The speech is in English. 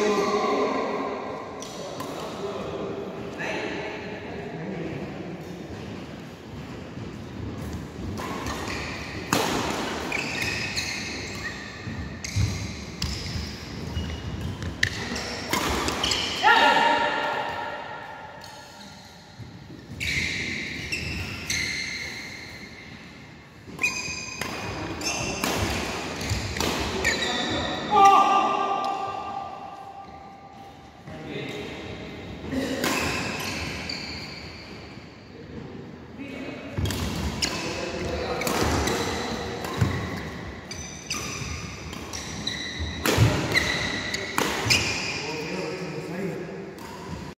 you.